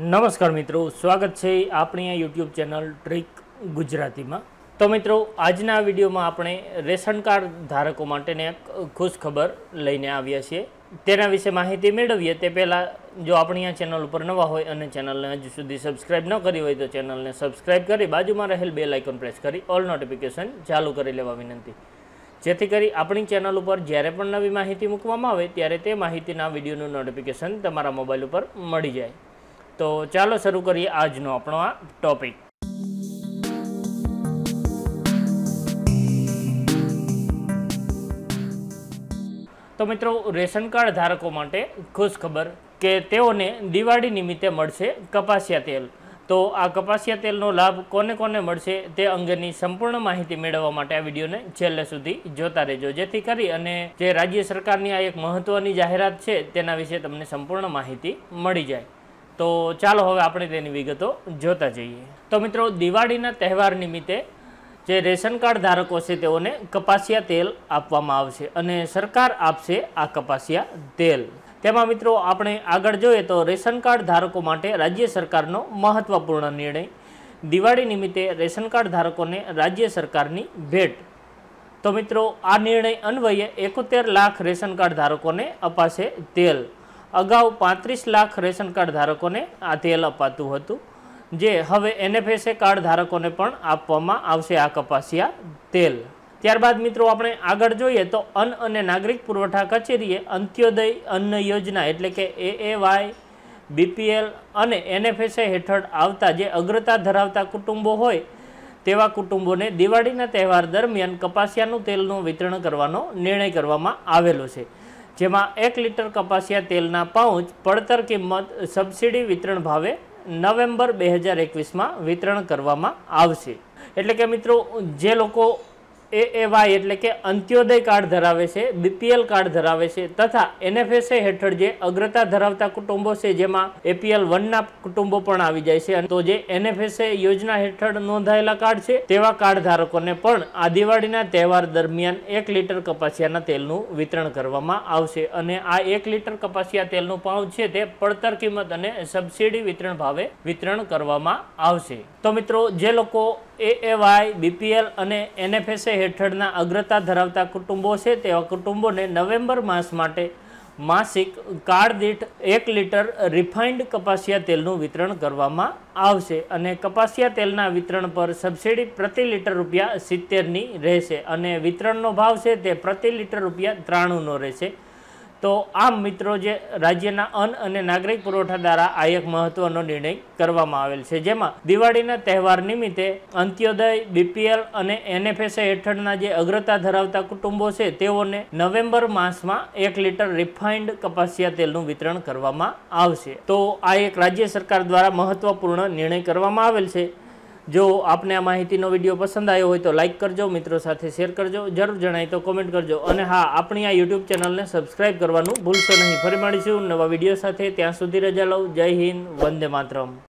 નમસ્કાર મિત્રો, સ્વાગત છે આપણી આ યુટ્યુબ ચેનલ ટ્રીક ગુજરાતીમાં. તો મિત્રો, આજના વિડીયોમાં આપણે રેશન કાર્ડ ધારકો માટેને એક ખુશ ખબર લઈને આવ્યા છીએ. તેના વિશે માહિતી મેળવીએ તે પહેલાં, જો આપણી આ ચેનલ ઉપર નવા હોય અને ચેનલને હજુ સુધી સબસ્ક્રાઇબ ન કરી હોય તો ચેનલને સબસ્ક્રાઇબ કરી બાજુમાં રહેલ બે લાઇકન પ્રેસ કરી ઓલ નોટિફિકેશન ચાલુ કરી લેવા વિનંતી. જેથી કરી આપણી ચેનલ ઉપર જ્યારે પણ નવી માહિતી મૂકવામાં આવે, ત્યારે તે માહિતીના વિડીયોનું નોટિફિકેશન તમારા મોબાઈલ ઉપર મળી જાય. તો ચાલો શરૂ કરીએ આજનો આપણો આ ટોપિક તો મિત્રો, રેશન કાર્ડ ધારકો માટે ખુશ ખબર કે તેઓને દિવાળી નિમિત્તે મળશે કપાસિયા તેલ. તો આ કપાસિયા તેલનો લાભ કોને કોને મળશે તે અંગેની સંપૂર્ણ માહિતી મેળવવા માટે આ વિડીયોને છેલ્લે સુધી જોતા રહેજો. જેથી કરી અને જે રાજ્ય સરકારની આ એક મહત્ત્વની જાહેરાત છે તેના વિશે તમને સંપૂર્ણ માહિતી મળી જાય. તો ચાલો હવે આપણે તેની વિગતો જોતા જઈએ. તો મિત્રો, દિવાળીના તહેવાર નિમિત્તે જે રેશન કાર્ડ ધારકો છે તેઓને કપાસિયા તેલ આપવામાં આવશે અને સરકાર આપશે આ કપાસિયા તેલ. તેમાં મિત્રો, આપણે આગળ જોઈએ તો રેશન કાર્ડ ધારકો માટે રાજ્ય સરકારનો મહત્વપૂર્ણ નિર્ણય. દિવાળી નિમિત્તે રેશન કાર્ડ ધારકોને રાજ્ય સરકારની ભેટ. તો મિત્રો, આ નિર્ણય અન્વયે એકોતેર લાખ રેશન કાર્ડ ધારકોને અપાશે તેલ. અગાઉ પાંત્રીસ લાખ રેશન કાર્ડ ધારકોને આ તેલ અપાતું હતું, જે હવે એનએફએસએ કાર્ડ ધારકોને પણ આપવામાં આવશે આ કપાસિયા તેલ. ત્યારબાદ મિત્રો આપણે આગળ જોઈએ તો અન્ન અને નાગરિક પુરવઠા કચેરીએ અંત્યોદય અન્ન યોજના એટલે કે એએવાય બીપીએલ અને એનએફએસએ હેઠળ આવતા જે અગ્રતા ધરાવતા કુટુંબો હોય, તેવા કુટુંબોને દિવાળીના તહેવાર દરમિયાન કપાસિયાનું તેલનું વિતરણ કરવાનો નિર્ણય કરવામાં આવેલો છે. જેમાં એક લીટર કપાસિયા તેલના પાઉચ પડતર કિંમત સબસિડી વિતરણ ભાવે નવેમ્બર બે હજાર એકવીસમાં વિતરણ કરવામાં આવશે. એટલે કે મિત્રો, જે લોકો એ એવાય એટલે કે અંત્યોદય કાર્ડ ધરાવે છે, બીપીએલ કાર્ડ ધરાવે છે, તથા એનએફએસએ હેઠળ જે અગ્રતા ધરાવતા કુટુંબો છે, જેમાં એપીએલ વનના કુટુંબો પણ આવી જાય છે. તો જે એનએફએસએ યોજના હેઠળ નોંધાયેલા કાર્ડ છે, તેવા કાર્ડ ધારકોને પણ આ દિવાળીના તહેવાર દરમિયાન એક લીટર કપાસિયાના તેલનું વિતરણ કરવામાં આવશે. અને આ એક લીટર કપાસિયા તેલનું પાઉચ છે તે પડતર કિંમત અને સબસિડી વિતરણ ભાવે વિતરણ કરવામાં આવશે. તો મિત્રો, જે લોકો એ એ વાય, બીપીએલ અને એનએફએસએ હેઠળના અગ્રતા ધરાવતા કુટુંબો છે તેવા કુટુંબોને નવેમ્બર માસ માટે માસિક કાર્ડ દીઠ એક લીટર રિફાઇન્ડ કપાસિયા તેલનું વિતરણ કરવામાં આવશે અને કપાસિયા તેલના વિતરણ પર સબસિડી પ્રતિ લીટર રૂપિયા સિત્તેરની રહેશે અને વિતરણનો ભાવ છે તે પ્રતિ લીટર રૂપિયા ત્રાણુંનો રહેશે. તો આમ મિત્રો જે રાજ્યના અન્ન અને નાગરિક પુરવઠા દ્વારા આ એક મહત્વનો નિર્ણય કરવામાં આવેલ છે. જેમાં દિવાળીના તહેવાર નિમિત્તે અંત્યોદય, બીપીએલ અને એનએફએસએ હેઠળના જે અગ્રતા ધરાવતા કુટુંબો છે, તેઓને નવેમ્બર માસમાં એક લીટર રિફાઇન્ડ કપાસિયા તેલનું વિતરણ કરવામાં આવશે. તો આ એક રાજ્ય સરકાર દ્વારા મહત્વપૂર્ણ નિર્ણય કરવામાં આવેલ છે. જો આપને આ માહિતીનો વીડિયો પસંદ આવ્યો હોય તો લાઇક કરજો, મિત્રો સાથે શેર કરજો, જરૂર જણાય તો કોમેન્ટ કરજો. અને હા, આપણી આ યુટ્યુબ ચેનલને સબસ્ક્રાઇબ કરવાનું ભૂલશો નહીં. ફરી મળીશું નવા વીડિયો સાથે. ત્યાં સુધી રજા લઉં જય હિન્દ. વંદે માતરમ.